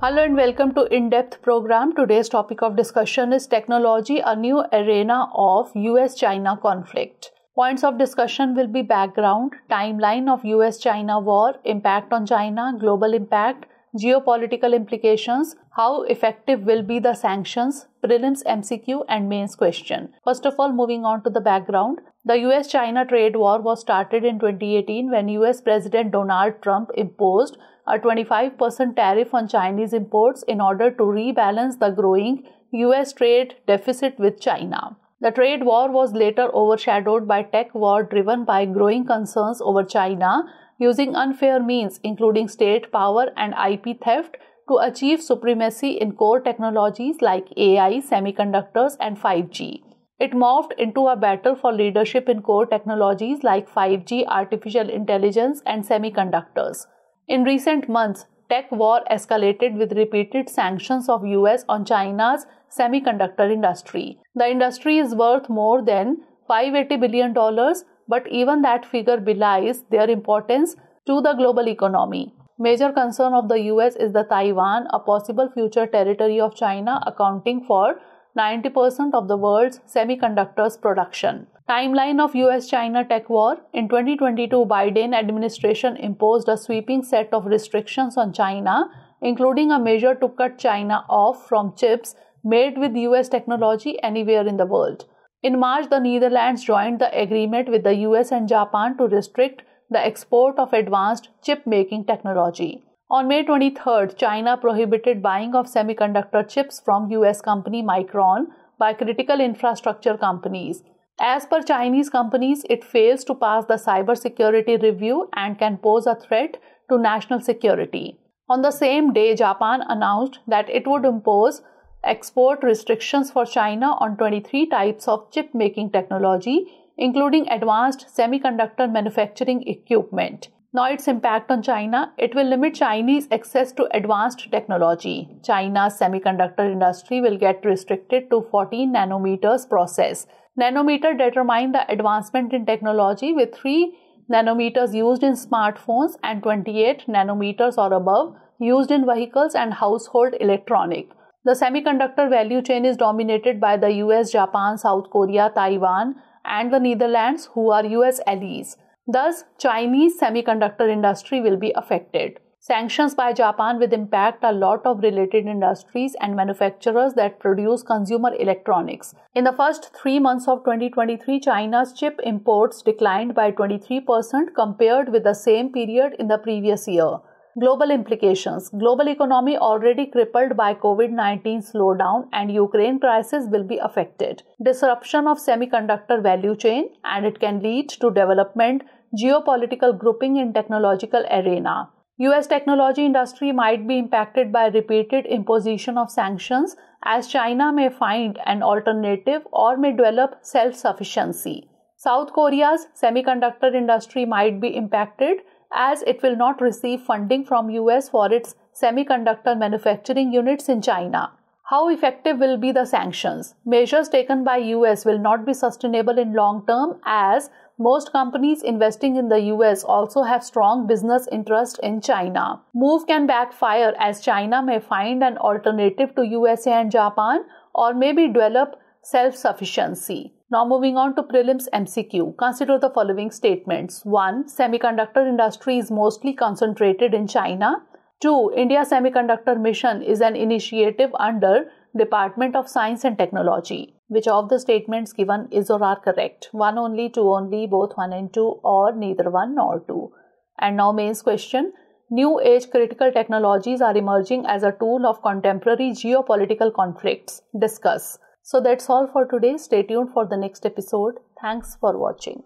Hello and welcome to In-Depth program. Today's topic of discussion is technology, a new arena of US-China conflict. Points of discussion will be background, timeline of US-China war, impact on China, global impact, geopolitical implications, how effective will be the sanctions, prelims MCQ and mains question. First of all, moving on to the background. The US China trade war was started in 2018 when US President Donald Trump imposed a 25% tariff on Chinese imports in order to rebalance the growing US trade deficit with China. The trade war was later overshadowed by tech war driven by growing concerns over China using unfair means including state power and IP theft to achieve supremacy in core technologies like AI, semiconductors and 5G. It morphed into a battle for leadership in core technologies like 5G, artificial intelligence, and semiconductors. In recent months, tech war escalated with repeated sanctions of US on China's semiconductor industry. The industry is worth more than 580 billion dollars, but even that figure belies their importance to the global economy. Major concern of the US is the Taiwan, a possible future territory of China accounting for 90% of the world's semiconductors production. Timeline of US China tech war in 2022 Biden administration imposed a sweeping set of restrictions on China including a measure to cut China off from chips made with US technology anywhere in the world. In March the Netherlands joined the agreement with the US and Japan to restrict the export of advanced chip making technology. On May 23rd, China prohibited buying of semiconductor chips from US company Micron by critical infrastructure companies. As per Chinese companies, it fails to pass the cybersecurity review and can pose a threat to national security. On the same day, Japan announced that it would impose export restrictions for China on 23 types of chip making technology, including advanced semiconductor manufacturing equipment. Now, its impact on China it will limit Chinese access to advanced technology. China's semiconductor industry will get restricted to 14 nanometers process. Nanometer determine the advancement in technology with 3 nanometers used in smartphones and 28 nanometers or above used in vehicles and household electronic. The semiconductor value chain is dominated by the US, Japan, South Korea, Taiwan, and the Netherlands, who are US allies. Thus, Chinese semiconductor industry will be affected. Sanctions by Japan will impact a lot of related industries and manufacturers that produce consumer electronics. In the first three months of 2023, China's chip imports declined by 23% compared with the same period in the previous year. Global implications Global economy already crippled by COVID 19 slowdown and Ukraine crisis will be affected. Disruption of semiconductor value chain and it can lead to development geopolitical grouping in technological arena. US technology industry might be impacted by repeated imposition of sanctions as China may find an alternative or may develop self-sufficiency. South Korea's semiconductor industry might be impacted as it will not receive funding from US for its semiconductor manufacturing units in China. How effective will be the sanctions? Measures taken by US will not be sustainable in long term as most companies investing in the US also have strong business interest in China. Move can backfire as China may find an alternative to USA and Japan or maybe develop self-sufficiency. Now moving on to prelims MCQ. Consider the following statements. 1. Semiconductor industry is mostly concentrated in China. 2. India Semiconductor Mission is an initiative under Department of Science and Technology. Which of the statements given is or are correct? One only, two only, both one and two, or neither one nor two. And now mains question. New age critical technologies are emerging as a tool of contemporary geopolitical conflicts. Discuss. So that's all for today. Stay tuned for the next episode. Thanks for watching.